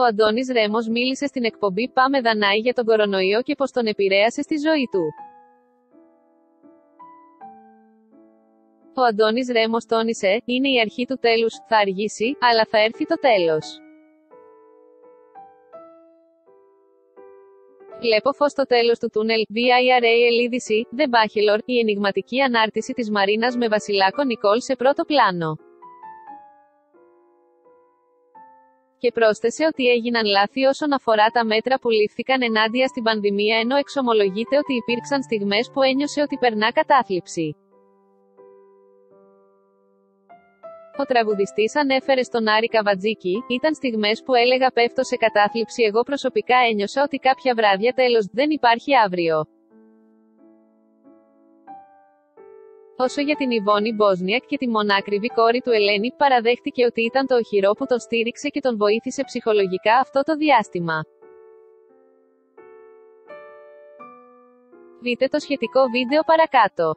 Ο Αντώνης Ρέμος μίλησε στην εκπομπή Πάμε Δανάη για τον κορονοϊό και πως τον επηρέασε στη ζωή του. Ο Αντώνης Ρέμος τόνισε, είναι η αρχή του τέλους, θα αργήσει, αλλά θα έρθει το τέλος. Βλέπω φως στο τέλος του τούνελ, VIRAL είδηση, The Bachelor, η ενηγματική ανάρτηση της Μαρίνας με Βασιλάκο Νικόλ σε πρώτο πλάνο. Και πρόσθεσε ότι έγιναν λάθη όσον αφορά τα μέτρα που λήφθηκαν ενάντια στην πανδημία ενώ εξομολογείται ότι υπήρξαν στιγμές που ένιωσε ότι περνά κατάθλιψη. Ο τραγουδιστής ανέφερε στον Άρη Καβατζίκη, ήταν στιγμές που έλεγα πέφτω σε κατάθλιψη εγώ προσωπικά ένιωσα ότι κάποια βράδια τέλος, δεν υπάρχει αύριο. Όσο για την Ιβόνη Μπόσνιακ και τη μονάκριβη κόρη του Ελένη, παραδέχτηκε ότι ήταν το οχυρό που τον στήριξε και τον βοήθησε ψυχολογικά αυτό το διάστημα. Δείτε το σχετικό βίντεο παρακάτω.